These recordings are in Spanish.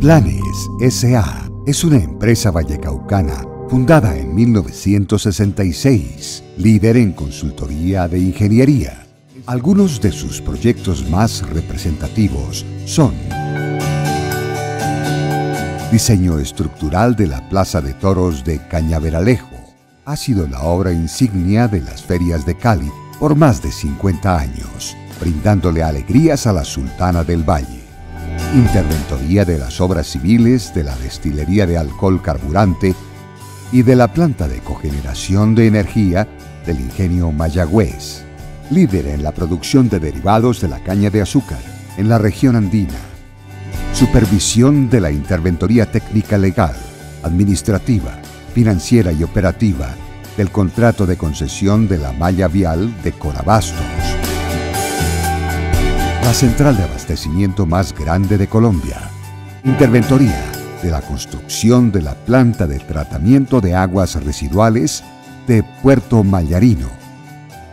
Planes SA es una empresa vallecaucana fundada en 1966, líder en consultoría de ingeniería. Algunos de sus proyectos más representativos son Diseño estructural de la Plaza de Toros de Cañaveralejo. Ha sido la obra insignia de las ferias de Cali por más de 50 años, brindándole alegrías a la Sultana del Valle. Interventoría de las obras civiles de la destilería de alcohol carburante y de la planta de cogeneración de energía del ingenio Mayagüez, líder en la producción de derivados de la caña de azúcar en la región andina. Supervisión de la interventoría técnica legal, administrativa, financiera y operativa del contrato de concesión de la malla vial de Corabastos la central de abastecimiento más grande de Colombia. Interventoría de la construcción de la planta de tratamiento de aguas residuales de Puerto Mayarino.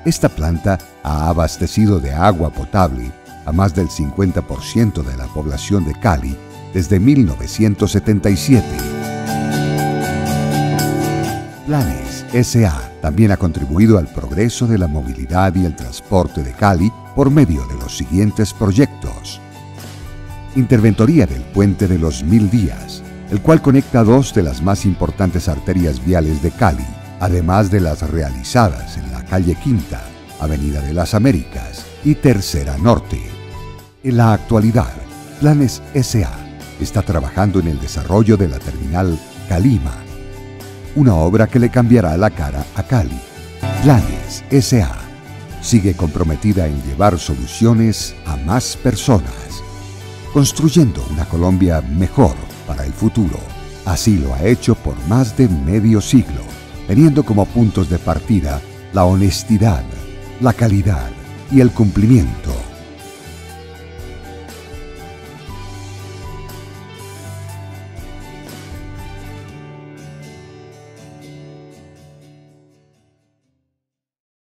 Esta planta ha abastecido de agua potable a más del 50% de la población de Cali desde 1977. Planes SA también ha contribuido al progreso de la movilidad y el transporte de Cali por medio de los siguientes proyectos. Interventoría del Puente de los Mil Días, el cual conecta dos de las más importantes arterias viales de Cali, además de las realizadas en la calle Quinta, Avenida de las Américas y Tercera Norte. En la actualidad, Planes SA está trabajando en el desarrollo de la terminal Calima, una obra que le cambiará la cara a Cali. Planes SA sigue comprometida en llevar soluciones a más personas, construyendo una Colombia mejor para el futuro. Así lo ha hecho por más de medio siglo, teniendo como puntos de partida la honestidad, la calidad y el cumplimiento